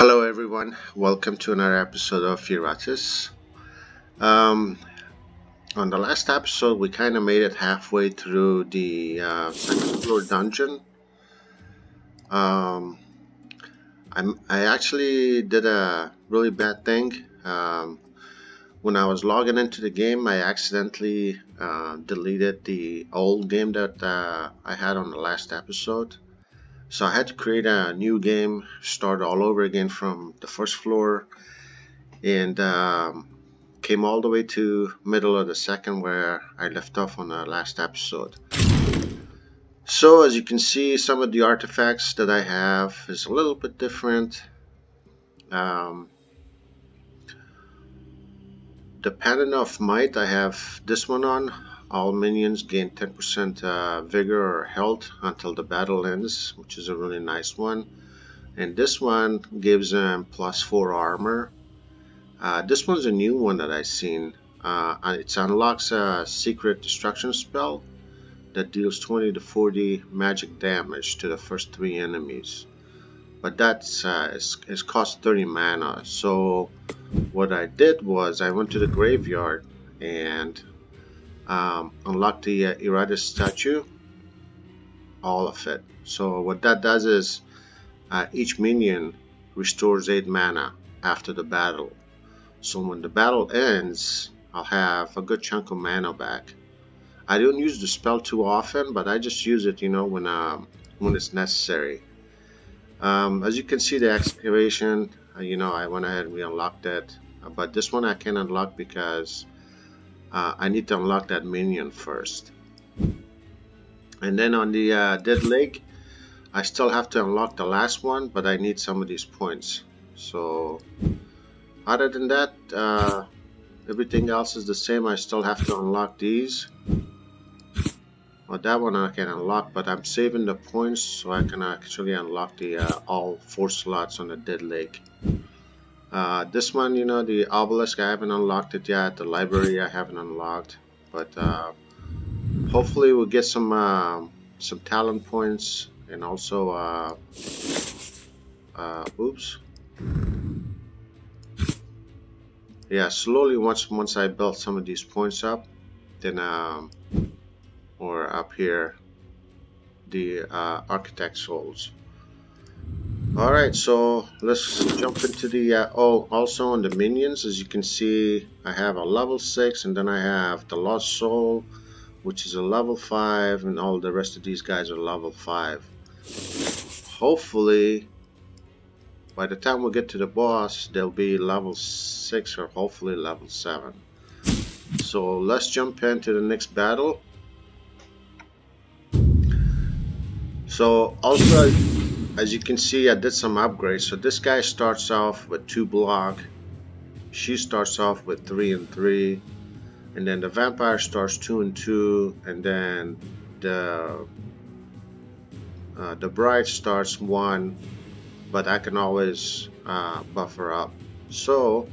Hello everyone, welcome to another episode of Iratus. Um, on the last episode we kind of made it halfway through the uh, second floor dungeon. Um, i actually did a really bad thing. Um, when I was logging into the game I accidentally uh, deleted the old game that uh, I had on the last episode. So I had to create a new game, start all over again from the first floor, and um, came all the way to middle of the second where I left off on the last episode. So as you can see, some of the artifacts that I have is a little bit different. Um, pattern of might, I have this one on. All minions gain 10% uh, vigor or health until the battle ends, which is a really nice one. And this one gives them plus 4 armor. Uh, this one's a new one that I've seen. Uh, it unlocks a secret destruction spell that deals 20 to 40 magic damage to the first three enemies. But that's uh, it's, it's cost 30 mana. So what I did was I went to the graveyard and um, unlock the uh, statue. All of it. So what that does is uh, each minion restores 8 mana after the battle. So when the battle ends I'll have a good chunk of mana back. I don't use the spell too often but I just use it you know when um, when it's necessary. Um, as you can see the excavation uh, you know I went ahead and we unlocked it. But this one I can unlock because uh, I need to unlock that minion first. And then on the uh, dead leg I still have to unlock the last one but I need some of these points. So other than that uh, everything else is the same. I still have to unlock these. Well that one I can unlock but I'm saving the points so I can actually unlock the uh, all four slots on the dead leg uh, this one, you know, the obelisk, I haven't unlocked it yet. The library, I haven't unlocked. But uh, hopefully we'll get some uh, some talent points and also, uh, uh, oops. Yeah, slowly once once I build some of these points up, then um, or up here, the uh, architect souls. Alright, so let's jump into the, uh, oh, also on the minions, as you can see, I have a level 6, and then I have the Lost Soul, which is a level 5, and all the rest of these guys are level 5. Hopefully, by the time we get to the boss, they'll be level 6 or hopefully level 7. So let's jump into the next battle. So also as you can see I did some upgrades. So this guy starts off with two block. She starts off with three and three. And then the vampire starts two and two. And then the uh, the bride starts one. But I can always uh, buffer up. So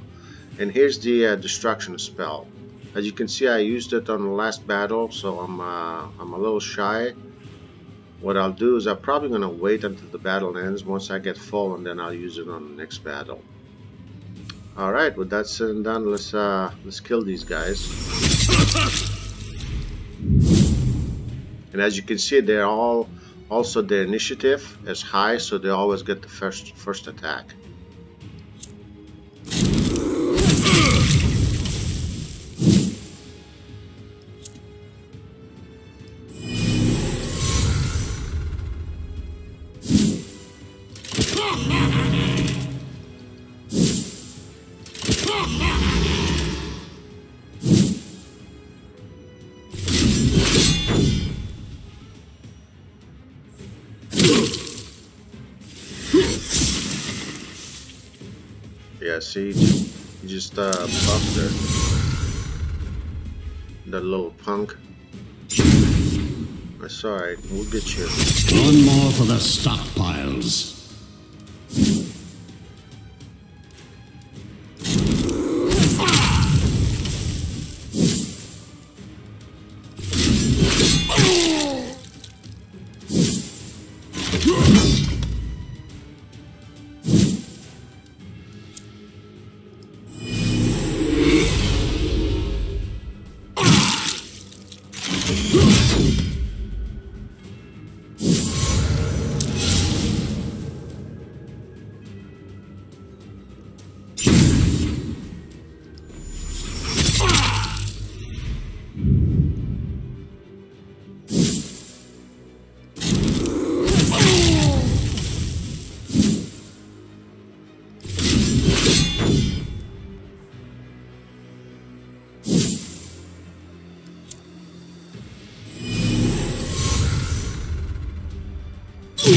and here's the uh, destruction spell. As you can see I used it on the last battle. So I'm uh, I'm a little shy what I'll do is I'm probably going to wait until the battle ends once I get full and then I'll use it on the next battle. Alright, with that said and done, let's, uh, let's kill these guys. And as you can see, they're all, also their initiative is high, so they always get the first, first attack. Buffed her. That little punk. That's alright, we'll get you. One more for the stockpiles.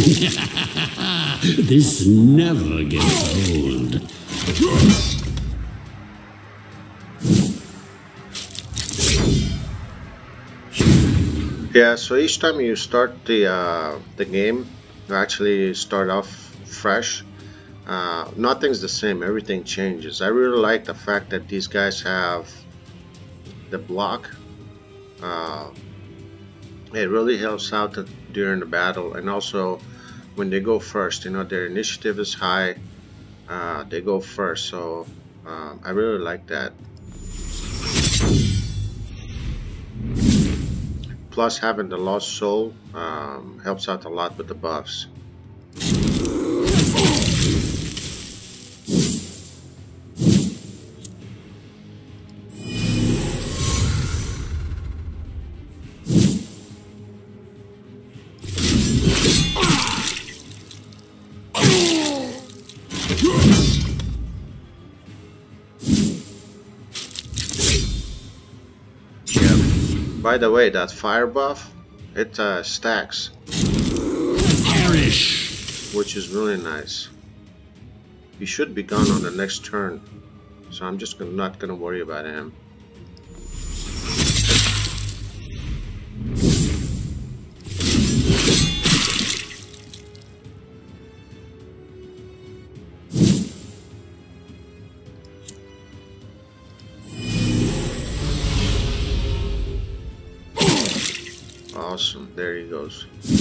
this never gets old. Yeah, so each time you start the uh, the game, you actually start off fresh. Uh, nothing's the same. Everything changes. I really like the fact that these guys have the block. Uh, it really helps out during the battle, and also when they go first. You know, their initiative is high. Uh, they go first, so um, I really like that. Plus, having the Lost Soul um, helps out a lot with the buffs. The way, that fire buff, it uh, stacks. Perish! Which is really nice. He should be gone on the next turn. So I'm just gonna, not gonna worry about him. There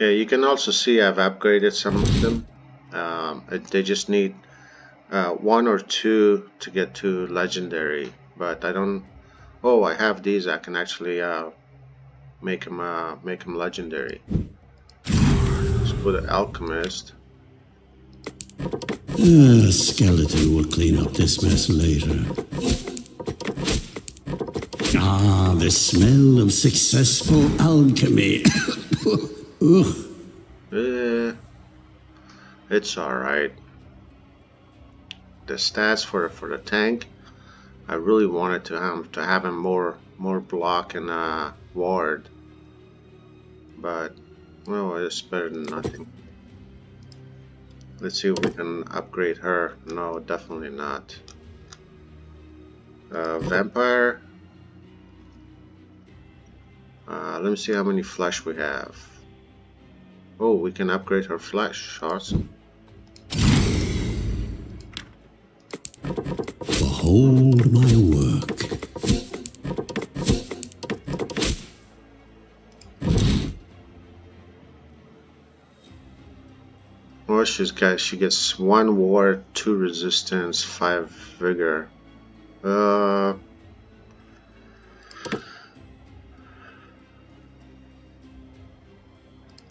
Yeah, you can also see I've upgraded some of them. Um, it- they just need uh, one or two to get to legendary, but I don't. Oh, I have these. I can actually uh, make them uh, make them legendary. Let's put an alchemist. A skeleton will clean up this mess later. Ah, the smell of successful alchemy. Ugh. Eh, it's all right. The stats for for the tank, I really wanted to have to have him more more block and uh, ward, but well, it's better than nothing. Let's see if we can upgrade her. No, definitely not. Uh, vampire. Uh, let me see how many flesh we have. Oh, we can upgrade her flash Awesome. Behold my work. Well, she's got she gets one war, two resistance, five vigor. Uh.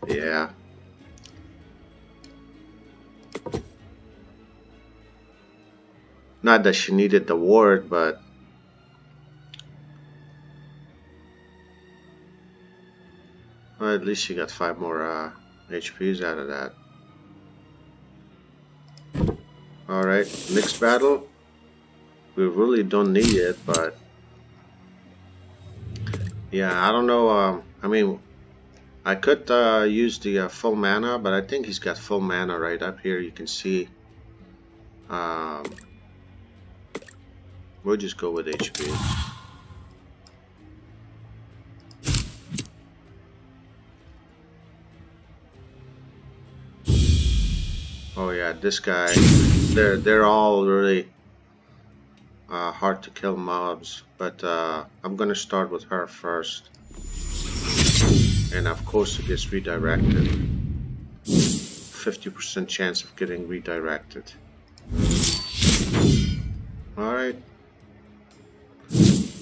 Yeah. Not that she needed the ward, but well, at least she got five more uh, HPs out of that. Alright, next battle. We really don't need it, but yeah, I don't know. Um, I mean, I could uh, use the uh, full mana, but I think he's got full mana right up here. You can see. Um, we'll just go with HP. Oh yeah, this guy. They're they're all really uh, hard to kill mobs, but uh, I'm gonna start with her first, and of course it gets redirected. 50% chance of getting redirected.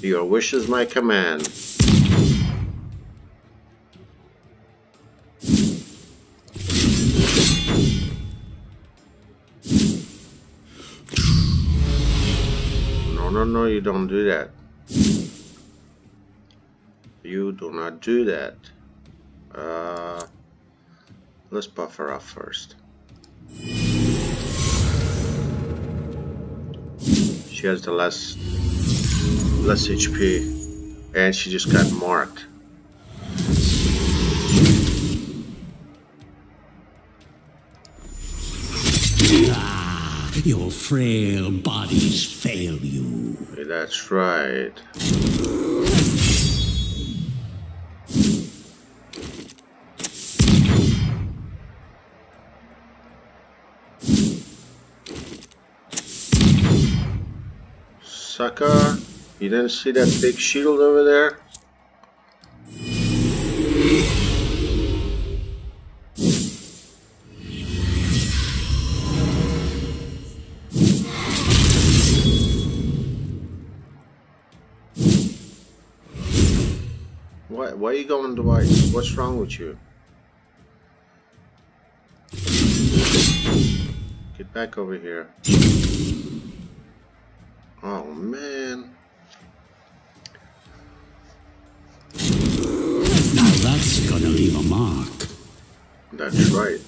Your wish is my command. No, no, no, you don't do that. You do not do that. Uh, let's buffer up first. She has the last less HP and she just got marked. Ah, your frail bodies fail you. That's right. You didn't see that big shield over there? Why, why are you going twice? What's wrong with you? Get back over here. Oh man. Gonna leave a mark. That's right.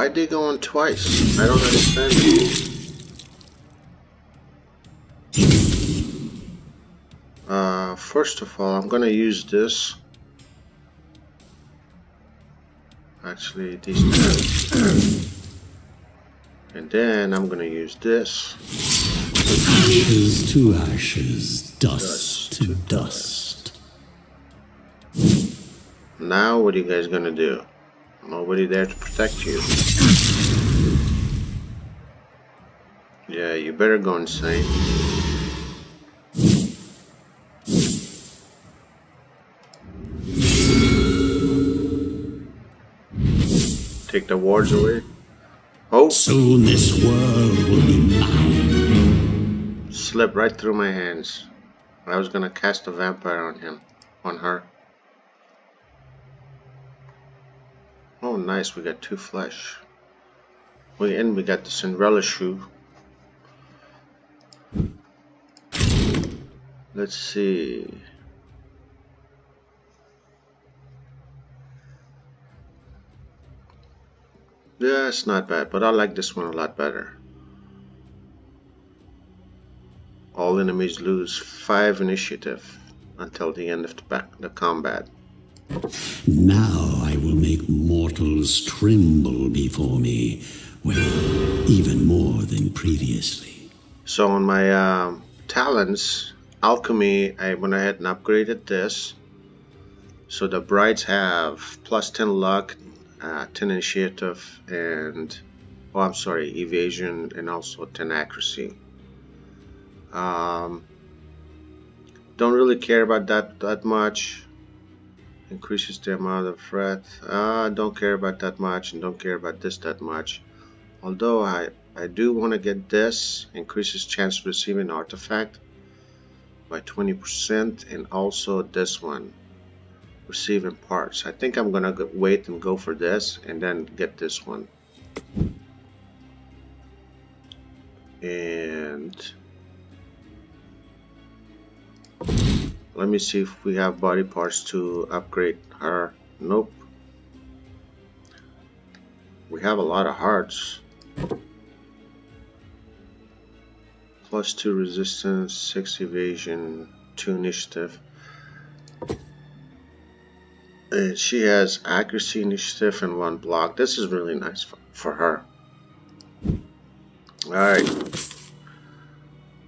Why'd they go on twice? I don't understand. Uh, first of all, I'm gonna use this. Actually, these two. And then I'm gonna use this. Ashes to ashes, dust to dust. Now, what are you guys gonna do? Nobody there to protect you. Yeah, you better go insane. Take the wards away. Oh, Soon this world will be mine. slipped right through my hands. I was gonna cast a vampire on him, on her. Nice, we got two flesh. We and we got the Cinderella shoe. Let's see. Yeah, it's not bad, but I like this one a lot better. All enemies lose 5 initiative until the end of the, the combat. Now I will make mortals tremble before me, well, even more than previously. So on my um, talents, alchemy, I went ahead and upgraded this. So the brides have plus 10 luck, uh, 10 initiative, and oh, I'm sorry, evasion, and also 10 accuracy. Um, don't really care about that that much. Increases the amount of threat. Uh, don't care about that much, and don't care about this that much. Although I I do want to get this increases chance of receiving artifact by 20% and also this one receiving parts I think I'm gonna wait and go for this and then get this one And let me see if we have body parts to upgrade her. Nope. We have a lot of hearts. Plus 2 resistance, 6 evasion, 2 initiative. And she has accuracy, initiative, and 1 block. This is really nice for, for her. Alright.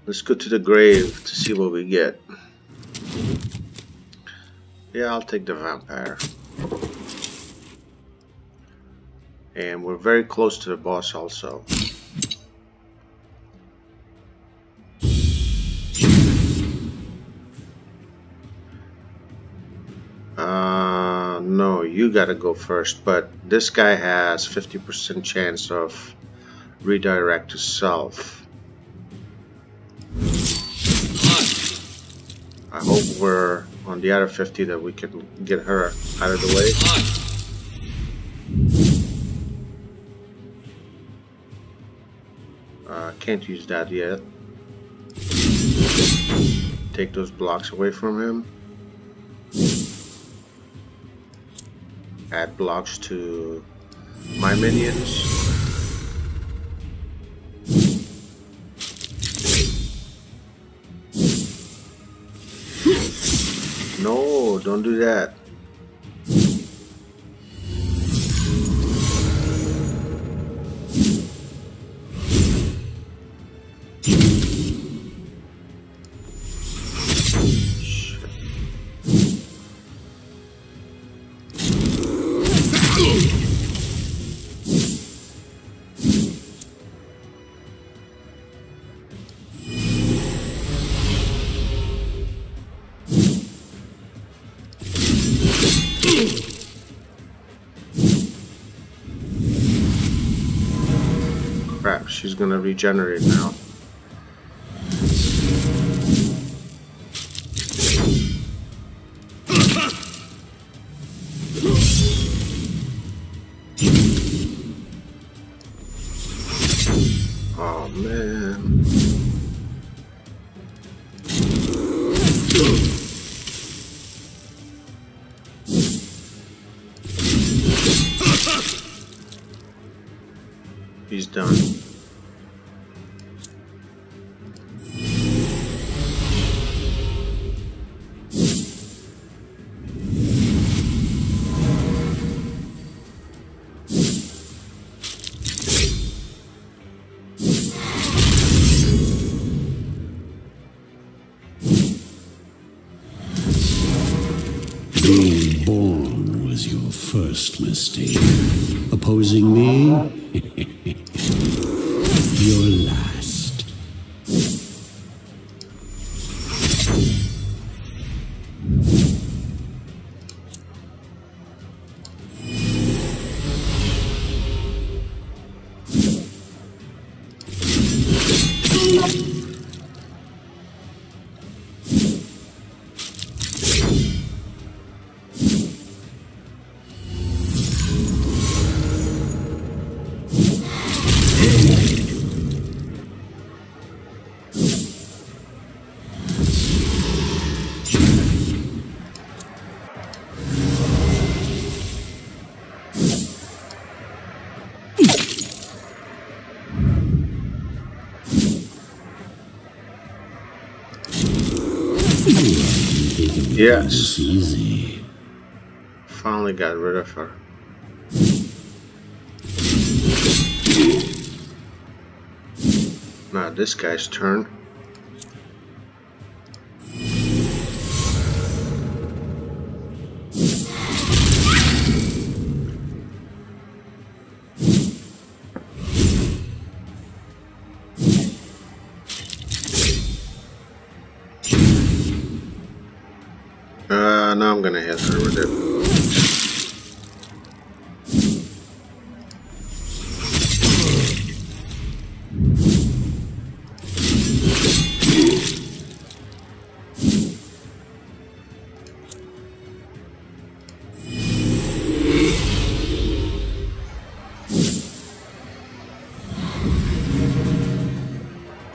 Let's go to the grave to see what we get. Yeah, I'll take the vampire. And we're very close to the boss also. Uh, no, you gotta go first, but this guy has 50% chance of redirect to self. I hope we're on the other 50 that we can get her out of the way. Uh, can't use that yet. Take those blocks away from him. Add blocks to my minions. No, don't do that. She's gonna regenerate now. Mistake. Opposing me? Yes. It's easy. Finally got rid of her. Now this guy's turn.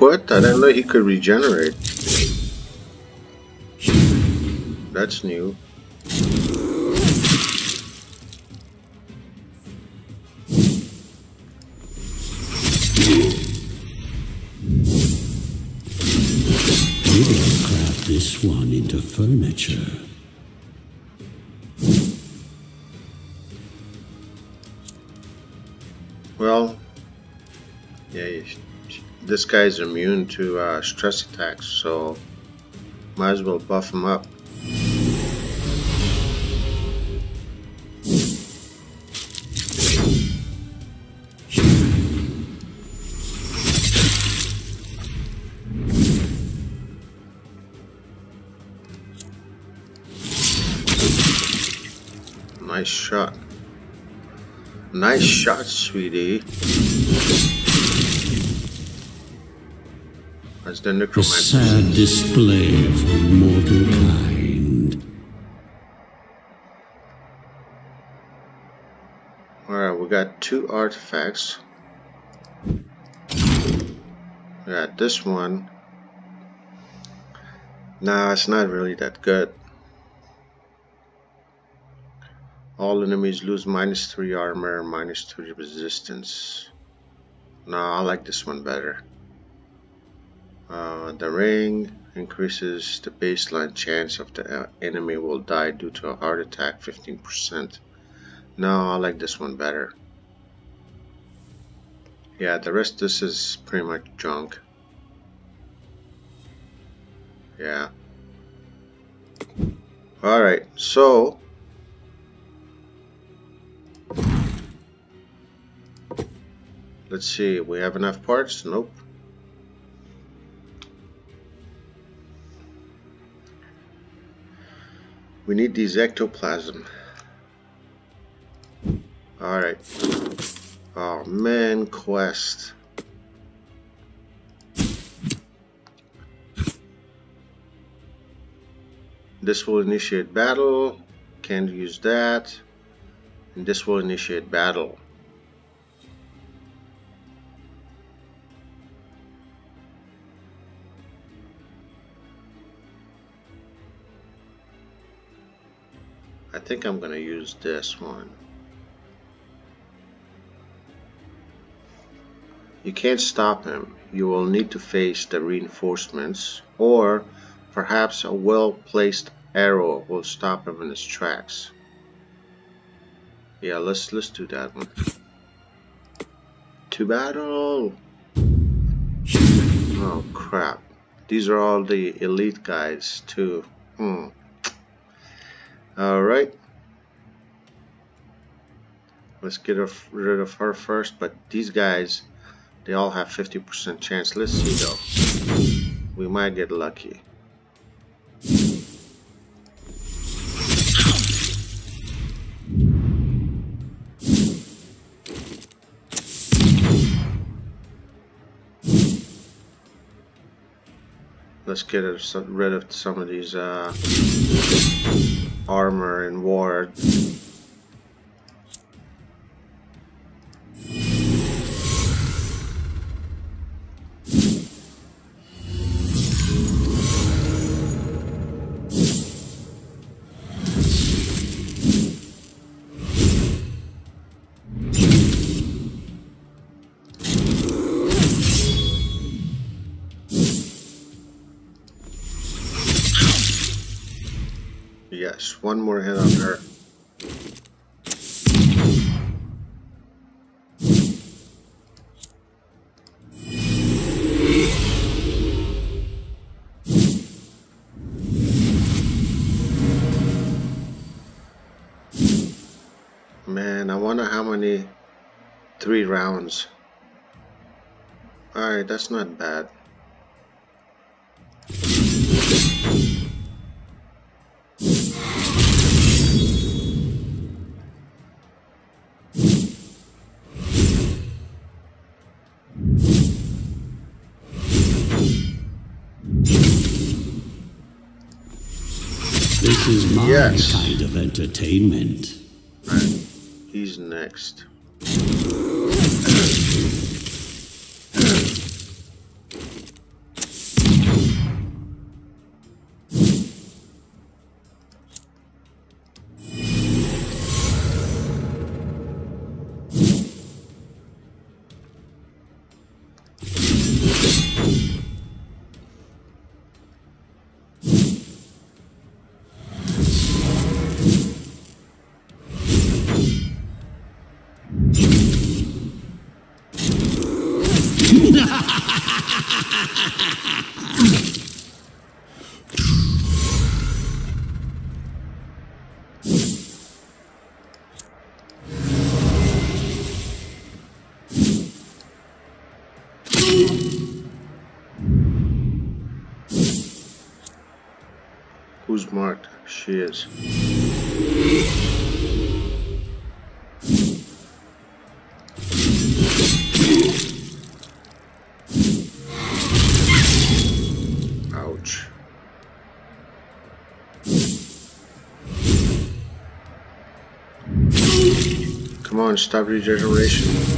Foot? I didn't know he could regenerate. That's new. This one into furniture. Well, this guy's immune to uh, stress attacks, so might as well buff him up. Nice shot. Nice shot, sweetie. The necromancer. A sad display of mortal kind. Alright, we got two artifacts. We got this one. Nah, it's not really that good. All enemies lose minus 3 armor, minus 3 resistance. No, I like this one better. Uh, the ring increases the baseline chance of the uh, enemy will die due to a heart attack 15%. No, I like this one better. Yeah, the rest this is pretty much junk. Yeah. Alright, so Let's see, we have enough parts? Nope. We need these ectoplasm. Alright. Oh man, quest. This will initiate battle. Can't use that. And this will initiate battle. Think I'm going to use this one. You can't stop him. You will need to face the reinforcements or perhaps a well-placed arrow will stop him in his tracks. Yeah, let's let's do that one. To battle! Oh crap. These are all the elite guys too. Hmm. Alright. Let's get rid of her first, but these guys, they all have 50% chance. Let's see though. We might get lucky. Let's get rid of some of these uh, armor and ward. More hit on her. Man, I wonder how many three rounds. Alright, that's not bad. My Yes. kind of entertainment. Right. He's next. She is. Ouch. Come on, stop regeneration.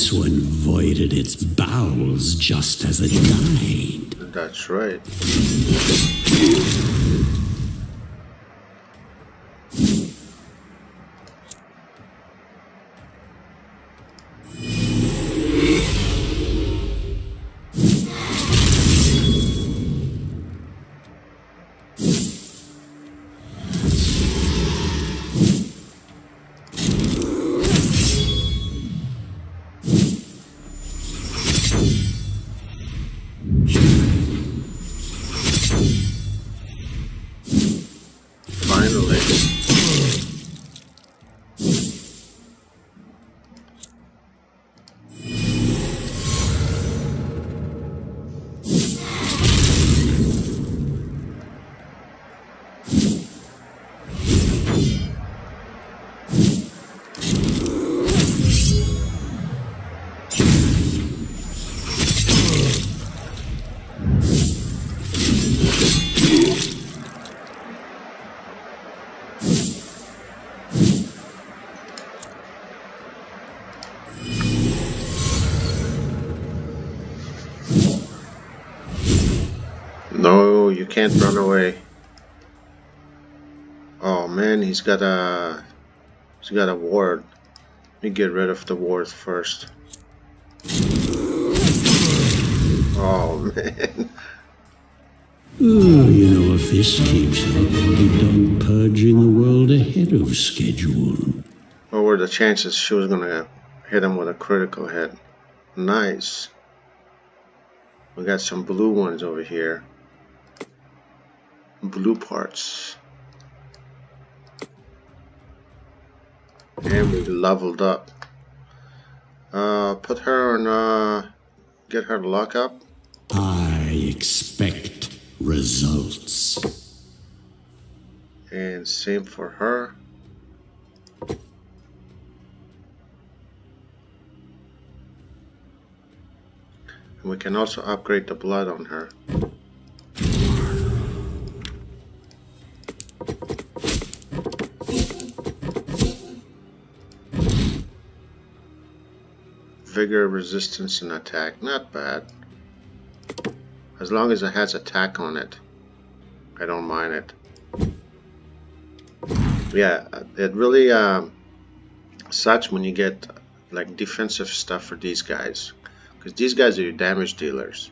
This one voided its bowels just as it died. That's right. Can't run away. Oh man, he's got a he's got a ward. Let me get rid of the ward first. Oh man. Oh, you know, if this keeps up, we'll be done purging the world ahead of schedule. What were the chances she was gonna hit him with a critical hit? Nice. We got some blue ones over here. Blue parts. And we leveled up. Uh, put her on, uh, get her to lock up. I expect results. And same for her. And we can also upgrade the blood on her. Vigor, resistance, and attack. Not bad. As long as it has attack on it. I don't mind it. Yeah, it really um, sucks when you get like defensive stuff for these guys. Because these guys are your damage dealers.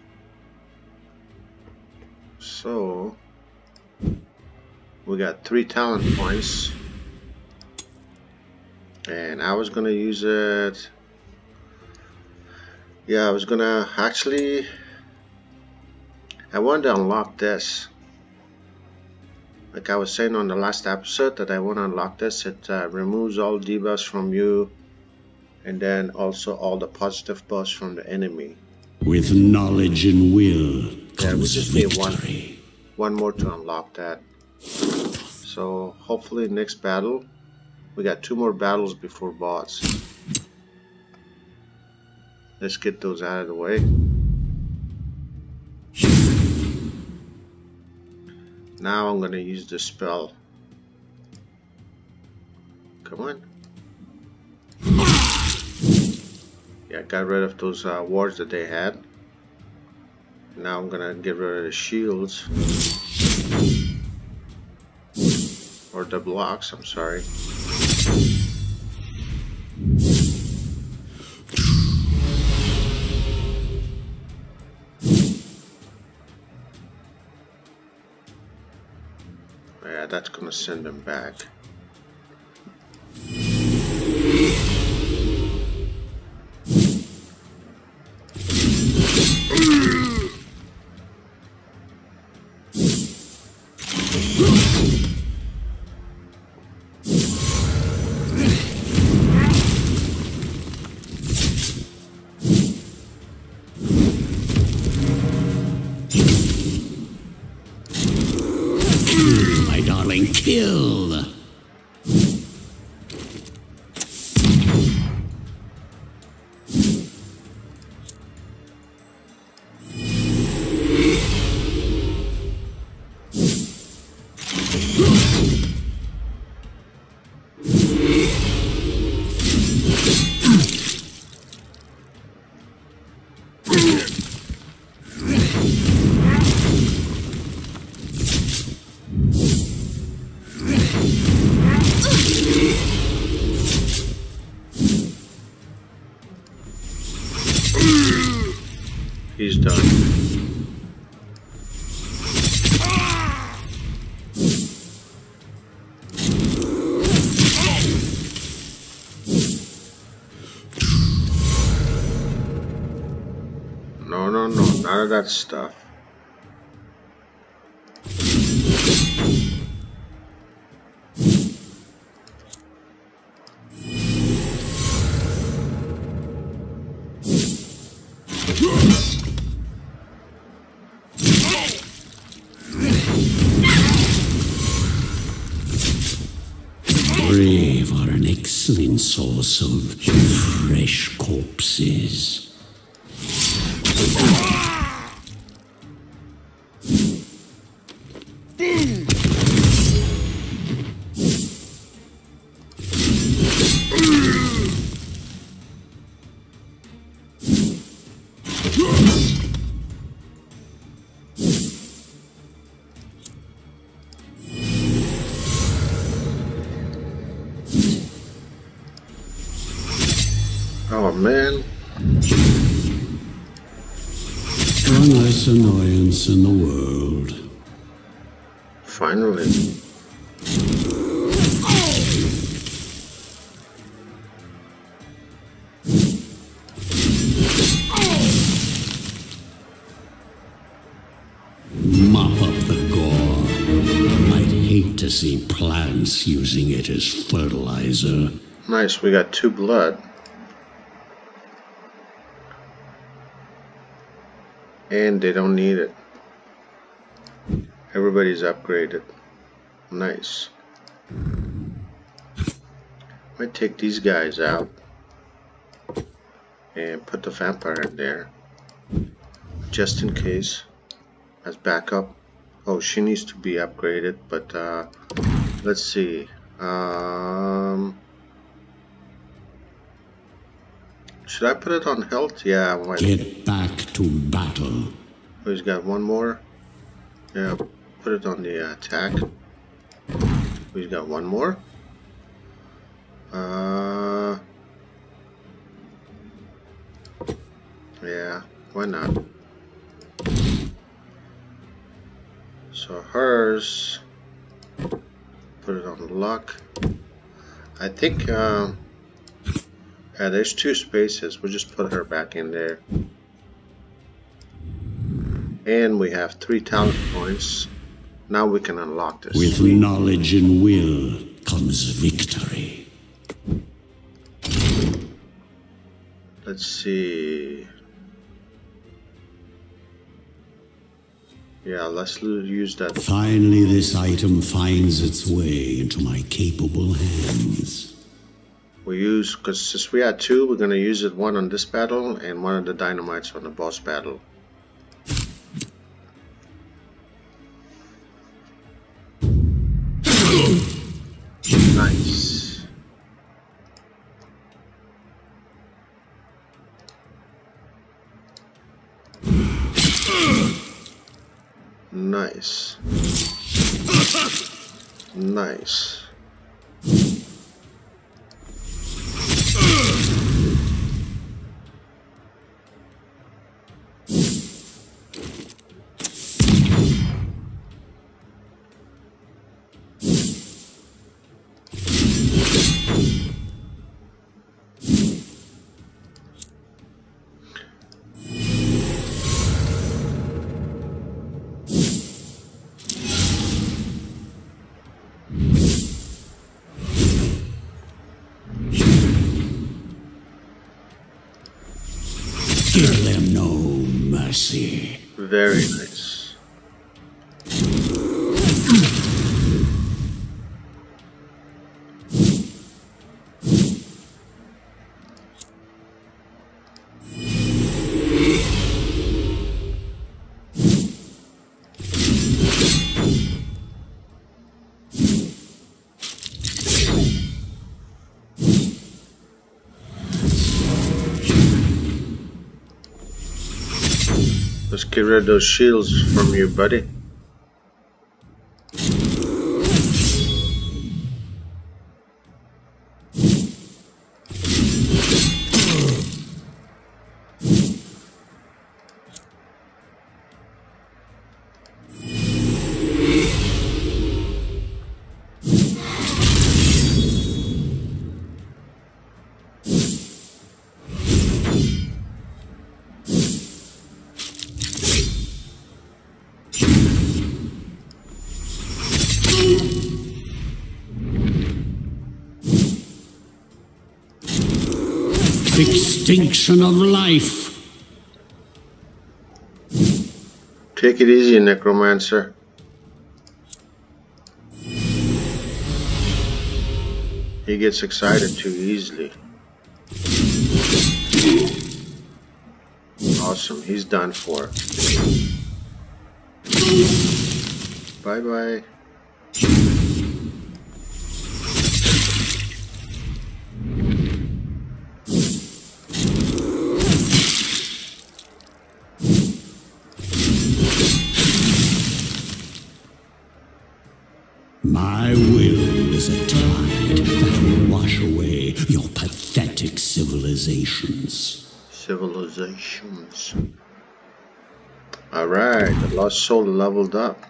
So, we got three talent points. and I was gonna use it yeah I was gonna actually I want to unlock this. Like I was saying on the last episode that I want to unlock this it uh, removes all debuffs from you and then also all the positive buffs from the enemy. With knowledge and will comes just victory. one one more to unlock that. So hopefully next battle we got two more battles before boss let's get those out of the way. Now I'm gonna use the spell. Come on. Yeah I got rid of those uh, wards that they had. Now I'm gonna get rid of the shields. Or the blocks I'm sorry gonna send them back he's none of that stuff. Brave are an excellent source of fresh corpses. Oh man, One less annoyance in the world. finally. Mop up the gore. I'd hate to see plants using it as fertilizer. Nice, we got two blood. And they don't need it. Everybody's upgraded. Nice. Might take these guys out and put the vampire in there just in case as backup. Oh, she needs to be upgraded, but uh, let's see. Um, should I put it on health? Yeah, why not? Get back to battle. Oh, he's got one more. Yeah, put it on the uh, attack. Oh, he's got one more. Uh, yeah, why not? So hers, put it on luck. I think uh, Uh, there's two spaces. We'll just put her back in there. And we have three talent points. Now we can unlock this. With knowledge and will comes victory. Let's see. Yeah, let's use that. Finally, this item finds its way into my capable hands. We use, because since we had two, we're going to use it one on this battle and one of the dynamites on the boss battle. nice. Nice. Nice. Let's get rid of those shields from you, buddy. Extinction of life. Take it easy, Necromancer. He gets excited too easily. Awesome, he's done for. Bye bye will is a tide that will wash away your pathetic civilizations. Civilizations. Alright, the Lost Soul leveled up.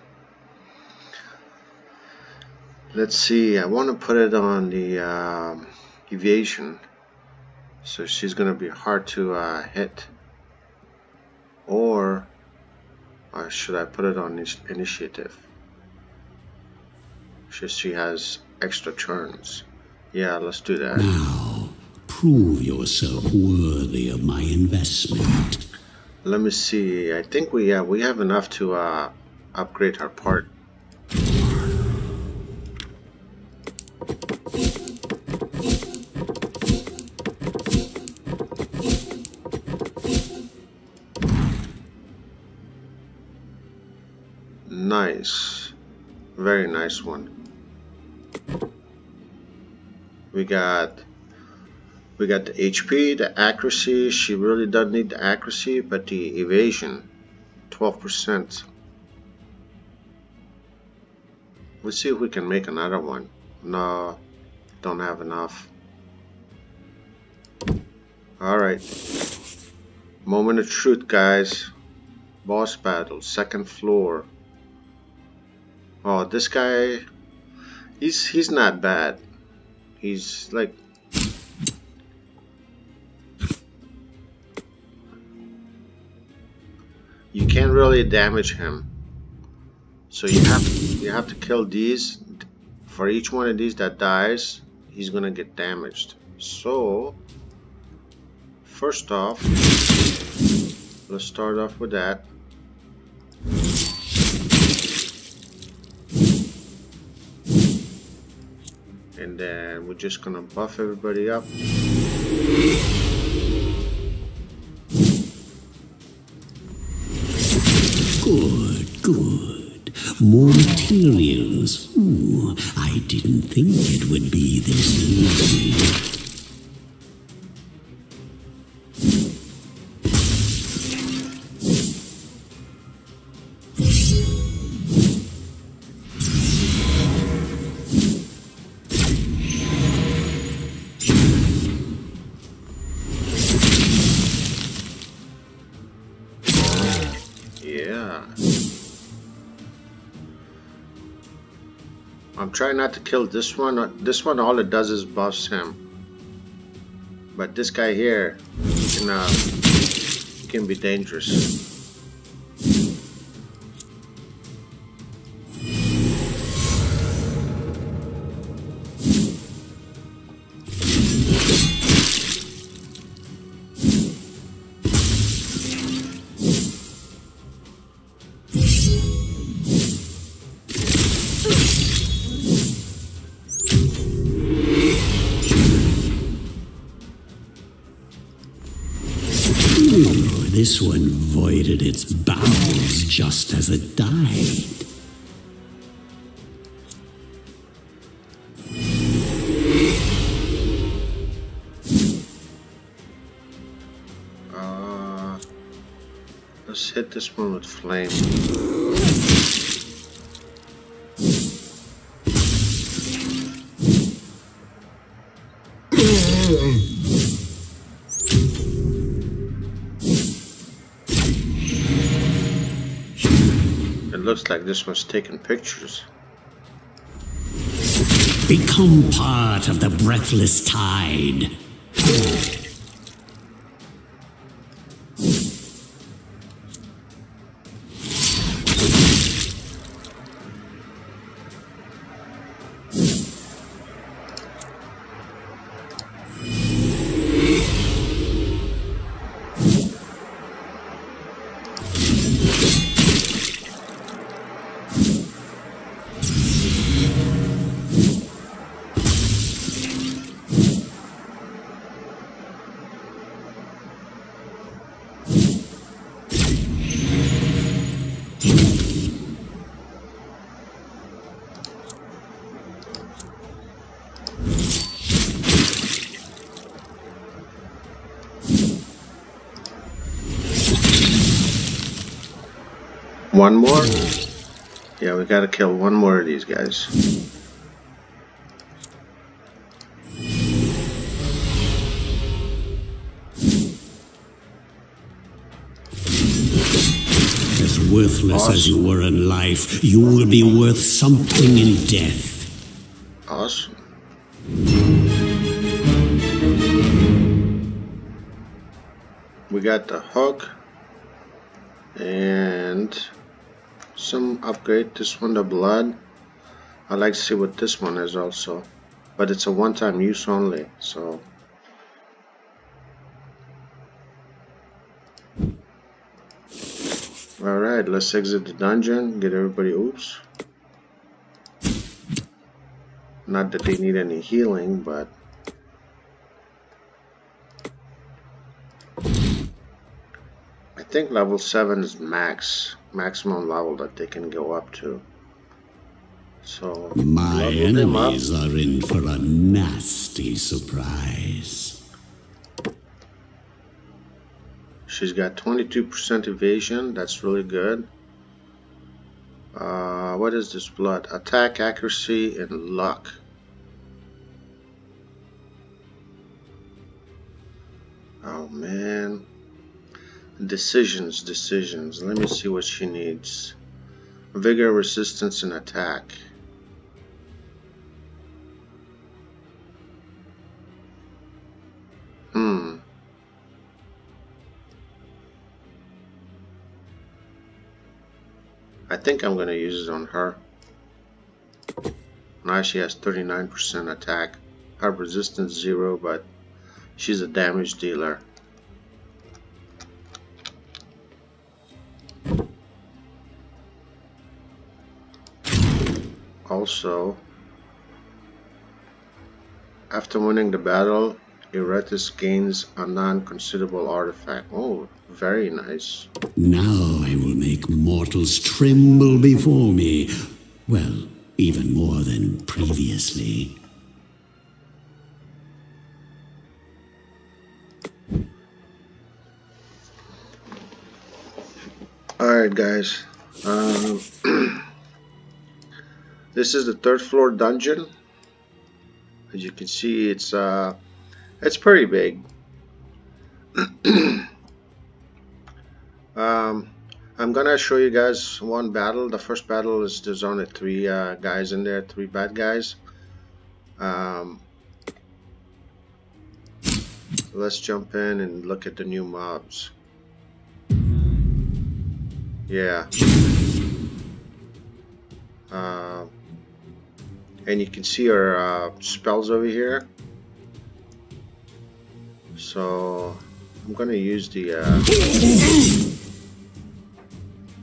Let's see, I want to put it on the um, evasion. So she's going to be hard to uh, hit. Or uh, should I put it on initiative? She, she has extra turns. Yeah, let's do that. Now, prove yourself worthy of my investment. Let me see. I think we have we have enough to uh, upgrade her part. Nice. Very nice one. We got we got the HP, the accuracy. She really doesn't need the accuracy, but the evasion, 12%. Let's see if we can make another one. No, don't have enough. Alright. Moment of truth, guys. Boss battle, second floor. Oh, this guy, he's he's not bad. He's like you can't really damage him. So you have to, you have to kill these. For each one of these that dies, he's gonna get damaged. So first off, let's start off with that. We're just gonna buff everybody up. Good, good. More materials. Ooh, I didn't think it would be this easy. To kill this one. This one, all it does is buffs him. But this guy here can, uh, can be dangerous. This one voided its bowels just as it died. Uh, let's hit this one with flame. Like this one's taking pictures. Become part of the breathless tide. One more? Yeah, we gotta kill one more of these guys. As worthless awesome. as you were in life, you will be worth something in death. Awesome. We got the hook and some upgrade this one the blood. I like to see what this one is also but it's a one-time use only so. Alright let's exit the dungeon get everybody oops. Not that they need any healing but. I think level 7 is max maximum level that they can go up to. So my enemies are in for a nasty surprise. She's got 22% evasion. That's really good. Uh, what is this blood? Attack, accuracy, and luck. Oh man. Decisions, decisions. Let me see what she needs. Vigor, resistance, and attack. Hmm. I think I'm going to use it on her. Now she has 39% attack. Her resistance 0, but she's a damage dealer. Also, after winning the battle, Iratus gains a non-considerable artifact. Oh, very nice. Now I will make mortals tremble before me. Well, even more than previously. Alright guys, um, this is the third floor dungeon. As you can see, it's uh, it's pretty big. um, I'm gonna show you guys one battle. The first battle is there's only three uh, guys in there, three bad guys. Um, let's jump in and look at the new mobs. Yeah. Uh, and you can see our uh, spells over here. So I'm gonna use the uh,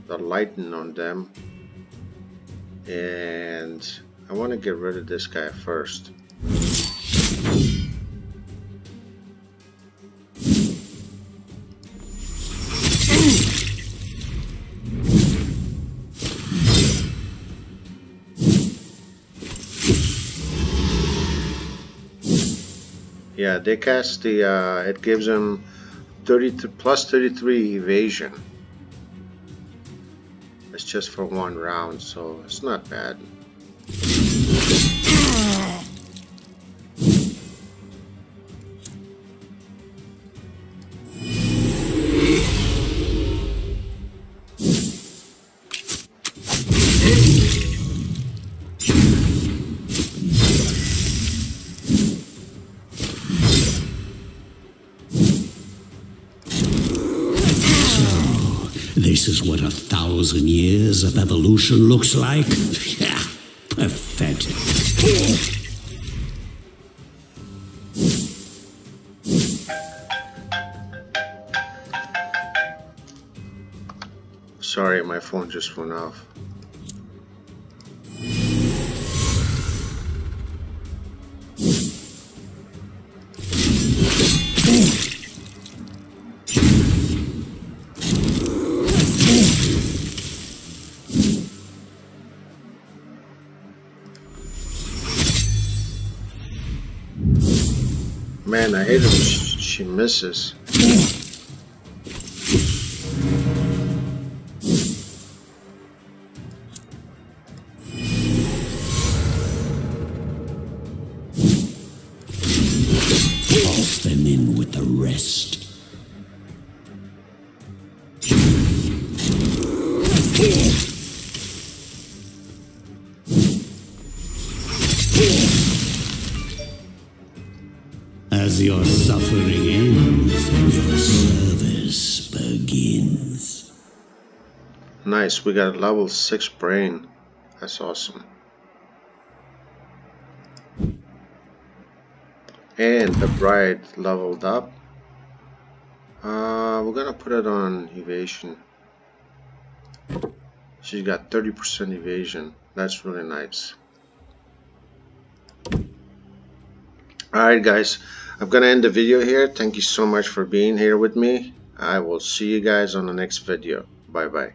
the lightning on them, and I want to get rid of this guy first. They cast the, uh, it gives them 30 plus 33 evasion. It's just for one round, so it's not bad. Thousand years of evolution looks like? Yeah, pathetic. Sorry, my phone just went off. Man, I hate it when she misses. Nice, we got a level 6 brain. That's awesome. And the bride leveled up. Uh, we're gonna put it on evasion. She's got 30% evasion. That's really nice. Alright guys, I'm gonna end the video here. Thank you so much for being here with me. I will see you guys on the next video. Bye bye.